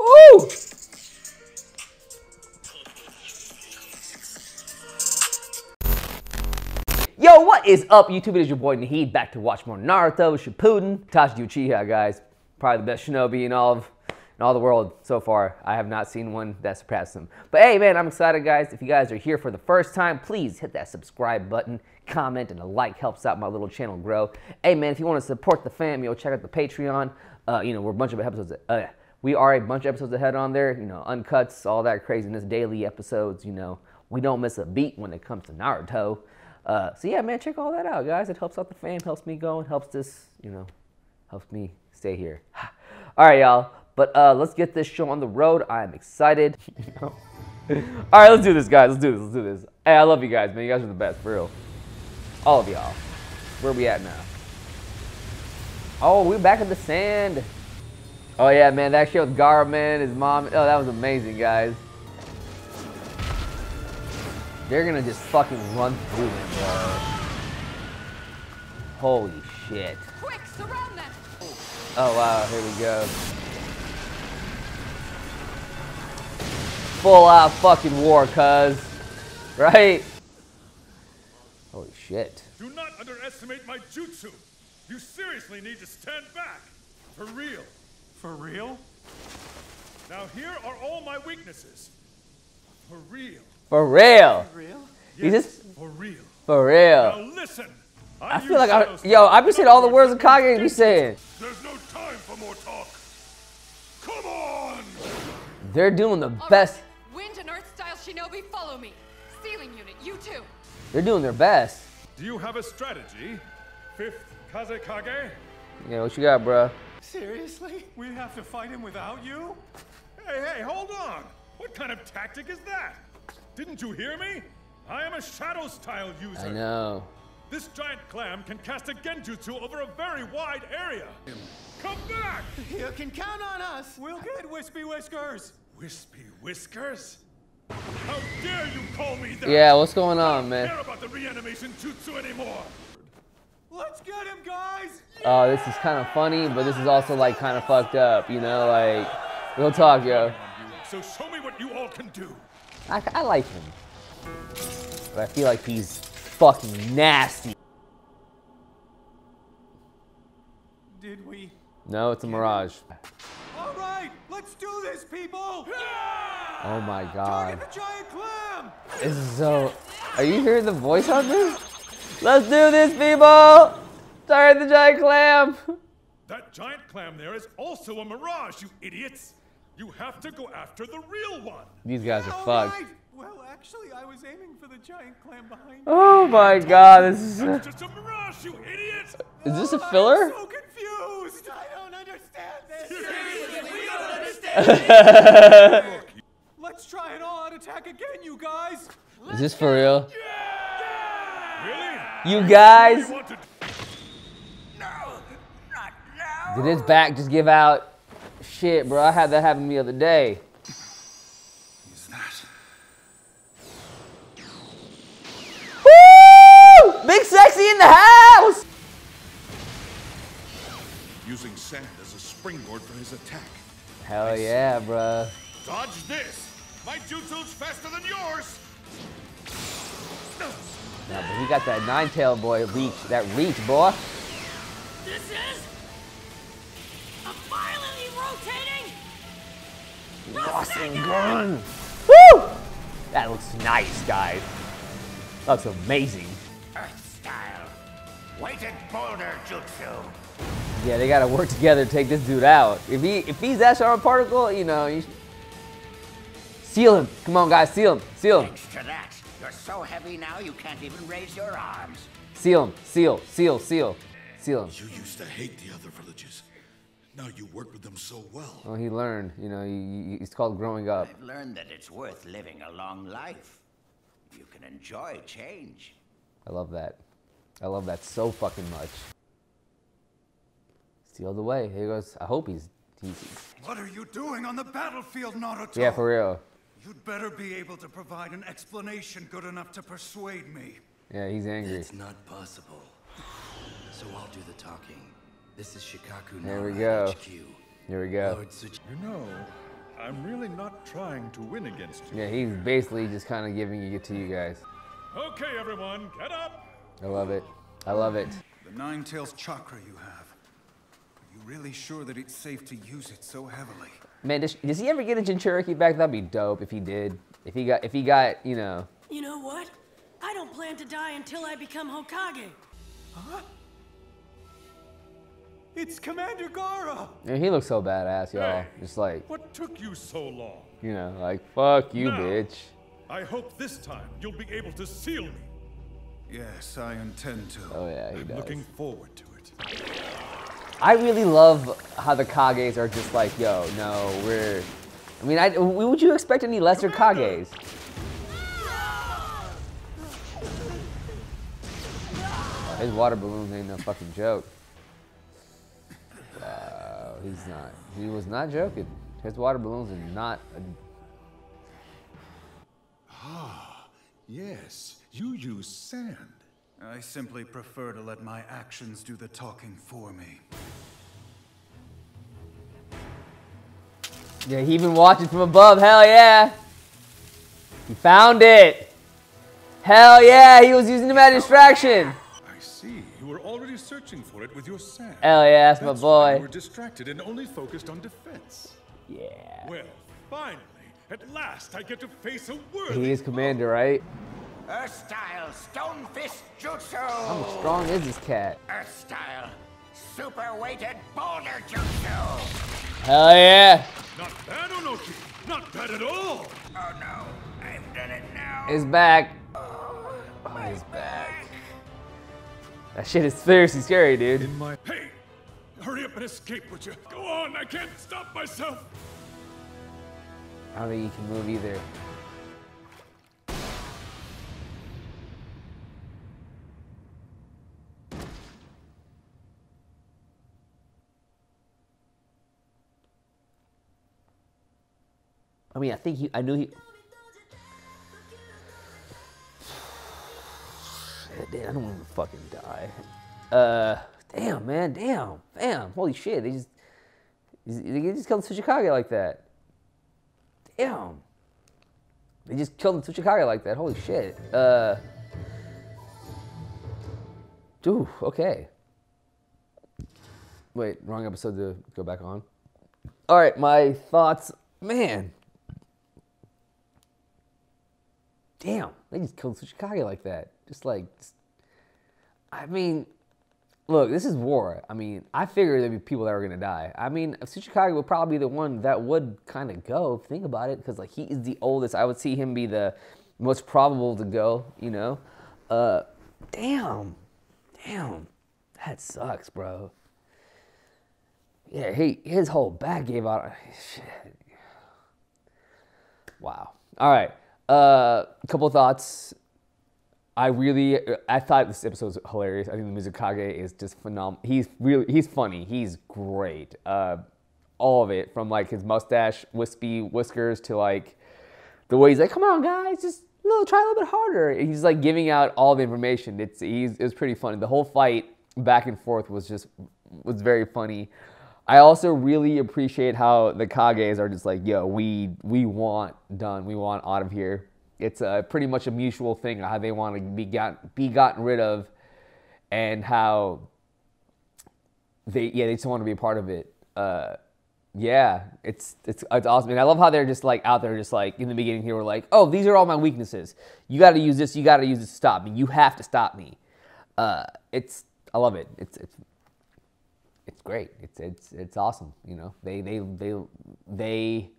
Ooh! Yo, what is up, YouTube? It is your boy Nahid, back to watch more Naruto Shippuden. Itachi Uchiha, guys. Probably the best shinobi in all of in all the world so far. I have not seen one that surpassed him. But hey, man, I'm excited, guys. If you guys are here for the first time, please hit that subscribe button, comment, and a like helps out my little channel grow. Hey, man, if you want to support the fam, yo, check out the Patreon. Uh, you know, we're a bunch of episodes. Uh, we are a bunch of episodes ahead on there. You know, uncuts, all that craziness, daily episodes. You know, we don't miss a beat when it comes to Naruto. Uh, so yeah, man, check all that out, guys. It helps out the fam, helps me go, and helps this, you know, helps me stay here. all right, y'all. But uh, let's get this show on the road. I'm excited. all right, let's do this, guys. Let's do this. Let's do this. Hey, I love you guys, man. You guys are the best, for real. All of y'all. Where we at now? Oh, we're back in the sand. Oh yeah, man. That shit with Garman, his mom. Oh, that was amazing, guys. They're gonna just fucking run through him, bro. Holy shit. Quick, surround them! Oh wow, here we go. Full out fucking war, cuz. Right? Holy shit. Do not underestimate my jutsu. You seriously need to stand back. For real. For real? Now here are all my weaknesses. For real. For real. Real? He's just For real. for Now real. listen. I feel like I, yo, I be saying all the words of Kage be saying. There's no time for more talk. Come on! They're doing the All best. right, Wind and Earth style shinobi, follow me. Sealing unit, you too. They're doing their best. Do you have a strategy? Fifth Kazekage? Yeah, what you got, bruh? Seriously? We have to fight him without you? Hey, hey, hold on! What kind of tactic is that? Didn't you hear me? I am a shadow style user. I know. This giant clam can cast a genjutsu over a very wide area. Come back! You can count on us. We'll get Wispy Whiskers. Wispy whiskers? How dare you call me that? Yeah, what's going on, I on, don't man? care about the reanimation jutsu anymore. Let's get him, guys. Oh, this is kind of funny, but this is also like kind of fucked up, you know? Like, real talk, yo. So show me what you all can do. I, I like him, but I feel like he's fucking nasty. Did we? No, it's a mirage. All right, let's do this, people. Oh my Target god. the giant clam. This is so. Are you hearing the voice on this? Let's do this, people! Target the giant clam! That giant clam there is also a mirage, you idiots. You have to go after the real one. These guys are All fucked. right. Well, actually, I was aiming for the giant clam behind. Oh my god, this is. That's just a mirage, you idiot. Is this a Oh, filler? I'm so confused. I don't understand this. Seriously, we don't understand Let's try an all-out attack again, you guys. Is this for real? Really? You guys? You want to Did his back just give out? Shit, bro, I had that happen the other day. Woo! Big Sexy in the house! using sand as a springboard for his attack. Hell yeah, bro. Dodge this! My jutsu's faster than yours! Nah, but he got that nine tail boy reach, that reach, boy. This is a violently rotating Crossing gun. Woo! That looks nice, guys. Looks amazing. Earth style. Weighted boulder jutsu. Yeah, they gotta work together to take this dude out. If he if he's that sharp particle, you know, you sh- seal him. Come on, guys, seal him, seal him, Thanks to that, you're so heavy now you can't even raise your arms. seal him, seal, seal, seal, seal him. You used to hate the other villages. Now you work with them so well. Well, he learned. You know, he, he- it's called growing up. I've learned that it's worth living a long life. You can enjoy change. I love that. I love that so fucking much. Seal the way. Here goes. I hope he's. he's What are you doing on the battlefield, Naruto? yeah, for real. You'd better be able to provide an explanation good enough to persuade me. Yeah, he's angry. It's not possible. So I'll do the talking. This is Shikaku There we Nara go. HQ. Here we go. Lord Tsuchi- You know, I'm really not trying to win against you. Yeah, he's basically just kind of giving it to you guys. Okay, everyone, get up! I love it. I love it. The Nine Tails chakra you have. Are you really sure that it's safe to use it so heavily? Man, does, does he ever get a Jinchuriki back? That'd be dope if he did. If he got, if he got, you know. You know what? I don't plan to die until I become Hokage. Huh? It's Commander Gaara! Man, he looks so badass, y'all. Hey. Just like, What took you so long? you know, like fuck you, Now. bitch. I hope this time you'll be able to seal me. Yes, I intend to. Oh yeah, he I'm does. looking forward to it. I really love how the Kages are just like, yo, no, we're. I mean, I, would you expect any lesser Kages? His water balloons ain't no fucking joke. Wow, he's not. He was not joking. His water balloons are not. A, ah, Yes, you use sand. I simply prefer to let my actions do the talking for me. yeah, he been watching from above. Hell yeah. He found it. Hell yeah, he was using him as distraction. I see. You were already searching for it with your sand. Hell yeah, that's my That's why you boy. were distracted and only focused on defense. Yeah. Well, finally, at last, I get to face a worthy. He is commander, right? Earth style stone fist jutsu. How strong is this cat? Earth style super weighted boulder jutsu. Hell yeah. Not bad, Onoki. Not bad at all. Oh no, I've done it now. It's back. Oh, oh he's back. That shit is seriously scary, dude. In my hey, hurry up and escape, would you? Go on, I can't stop myself. I don't think he can move either. I mean, I think he. I knew he. Damn, I don't want to fucking die. Uh, damn, man, damn, damn, holy shit! They just, they just killed Tsuchikage like that. Damn. They just killed Tsuchikage like that. Holy shit. Uh. Ooh, okay. Wait, wrong episode to go back on. All right, my thoughts. Man. Damn, they just killed Tsuchikage like that. Just like, I mean, look, this is war. I mean, I figured there'd be people that were gonna die. I mean, Tsuchikage would probably be the one that would kind of go. Think about it, because like he is the oldest. I would see him be the most probable to go. You know, uh, damn, damn, that sucks, bro. Yeah, he his whole back gave out. Shit. Wow. All right. Uh, a couple thoughts. I really, I thought this episode was hilarious. I think the Mizukage is just phenomenal. He's really, he's funny. He's great. Uh, all of it, from like his mustache, wispy whiskers to like the way he's like, "Come on, guys, just a little, try a little bit harder." He's like giving out all the information. It's, he's, it was pretty funny. The whole fight back and forth was just was very funny. I also really appreciate how the Kages are just like, "Yo, we we want done. We want out of here." It's a, pretty much a mutual thing how they want to be got be gotten rid of, and how they yeah they just want to be a part of it. Uh, yeah, it's it's it's awesome, and I love how they're just like out there, just like in the beginning here, we're like, oh, these are all my weaknesses. You got to use this. You got to use this to stop me. You have to stop me. Uh, it's I love it. It's it's it's great. It's it's it's awesome. You know, they they they they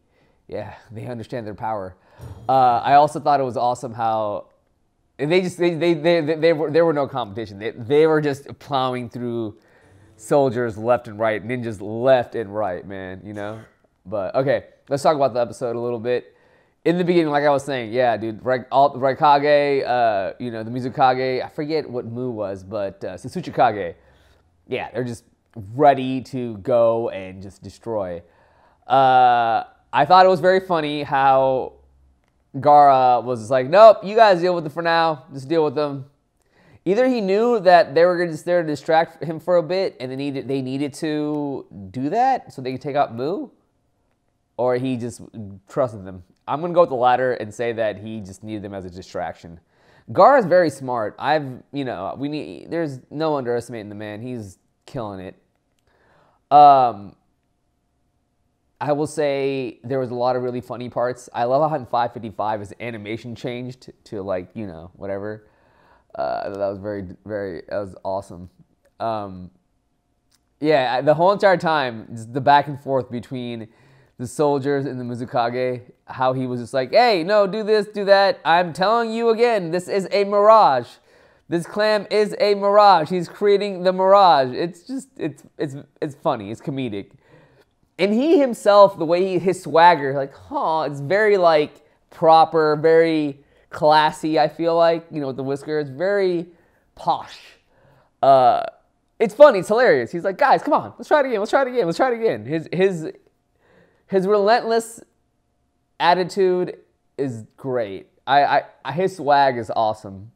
yeah they understand their power. Uh, I also thought it was awesome how they just they they they, they, they were there were no competition. They they were just plowing through soldiers left and right, ninjas left and right, man. You know. But okay, let's talk about the episode a little bit. In the beginning, like I was saying, yeah, dude, all- Raikage, uh, you know, the Mizukage, I forget what Mu was, but uh, Tsuchikage, yeah, they're just ready to go and just destroy. Uh, I thought it was very funny how Gaara was like, nope, you guys deal with it for now. Just deal with them. Either he knew that they were just there to distract him for a bit, and they needed they needed to do that so they could take out Mu, or he just trusted them. I'm gonna go with the latter and say that he just needed them as a distraction. Gaara is very smart. I've, you know, we need. There's no underestimating the man. He's killing it. Um, I will say there was a lot of really funny parts. I love how in 555 his animation changed to like you know whatever. Uh, that was very very that was awesome. Um, yeah, the whole entire time, the back and forth between the soldiers and the Mizukage, how he was just like, hey, no, do this, do that. I'm telling you again, this is a mirage. This clam is a mirage. He's creating the mirage. It's just, it's, it's, it's funny. It's comedic. And he himself, the way he, his swagger, like, huh, it's very like proper, very classy, I feel like, you know, with the whisker. It's very posh. Uh, it's funny. It's hilarious. He's like, guys, come on, let's try it again. Let's try it again. Let's try it again. His his his relentless attitude is great. I, I his swag is awesome.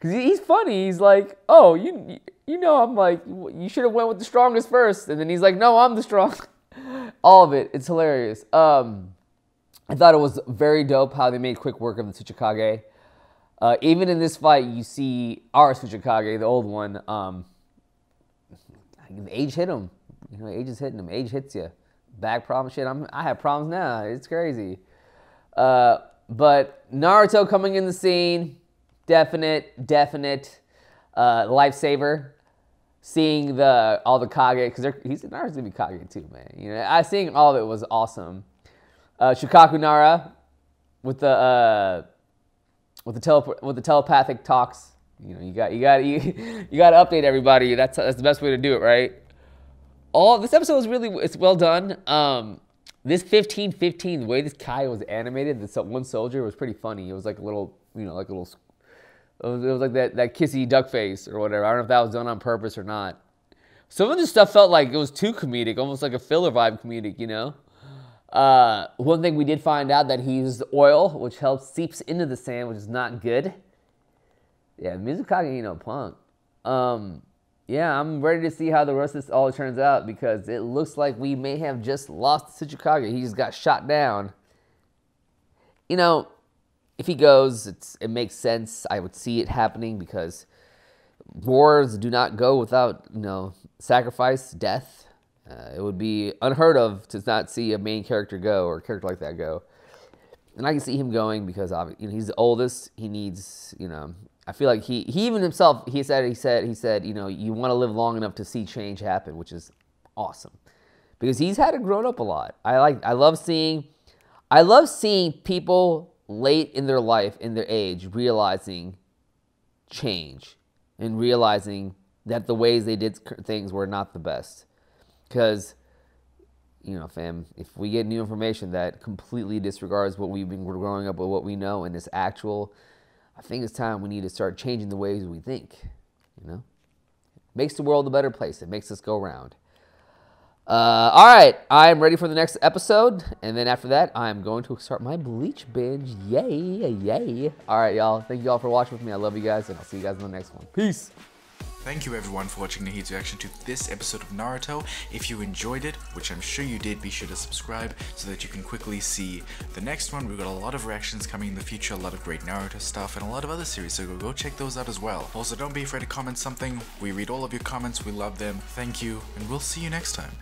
Cause he's funny. He's like, oh, you you know, I'm like, you should have went with the strongest first, and then he's like, no, I'm the strong. All of it. It's hilarious. Um, I thought it was very dope how they made quick work of the Tsuchikage. Uh, even in this fight, you see our Tsuchikage, the old one. Um, age hit him. You know, age is hitting him. Age hits you. Back problem shit. I'm, I have problems now. It's crazy. Uh, but Naruto coming in the scene, definite, definite uh, lifesaver. Seeing the all the Kage because he's Naruto's gonna be Kage too, man. You know, I seeing all of it was awesome. Uh, Shikaku Nara with the uh, with the tele- with the telepathic talks you know, you got you got you, you got to update everybody. That's that's the best way to do it, right? All this episode was really it's well done. Um, this 15 15 the way this Kai was animated, this one soldier was pretty funny. It was like a little, you know, like a little it was, it was like that that kissy duck face or whatever. I don't know if that was done on purpose or not. Some of this stuff felt like it was too comedic, almost like a filler vibe comedic, you know? Uh, one thing we did find out that he used oil, which helps seeps into the sand, which is not good. Yeah, Mizukage ain't no punk. Um, yeah, I'm ready to see how the rest of this all turns out because it looks like we may have just lost Tsuchikage. He just got shot down. You know, if he goes, it's, it makes sense. I would see it happening because wars do not go without, you know, sacrifice, death. Uh, it would be unheard of to not see a main character go or a character like that go. And I can see him going because you know, he's the oldest. He needs, you know, I feel like he he even himself he said he said he said you know you want to live long enough to see change happen, which is awesome because he's had to grow up a lot. I like I love seeing I love seeing people late in their life in their age realizing change and realizing that the ways they did things were not the best because you know fam if we get new information that completely disregards what we've been growing up with what we know and this actual I think it's time we need to start changing the ways we think. You know, makes the world a better place. It makes us go around. Uh, all right, I'm ready for the next episode, and then after that, I'm going to start my Bleach binge. Yay, yay! All right, y'all. Thank you all for watching with me. I love you guys, and I'll see you guys in the next one. Peace. Thank you everyone for watching Nahid's reaction to this episode of Naruto. If you enjoyed it, which I'm sure you did, be sure to subscribe so that you can quickly see the next one. We've got a lot of reactions coming in the future, a lot of great Naruto stuff, and a lot of other series, so go check those out as well. Also, don't be afraid to comment something. We read all of your comments, we love them. Thank you, and we'll see you next time.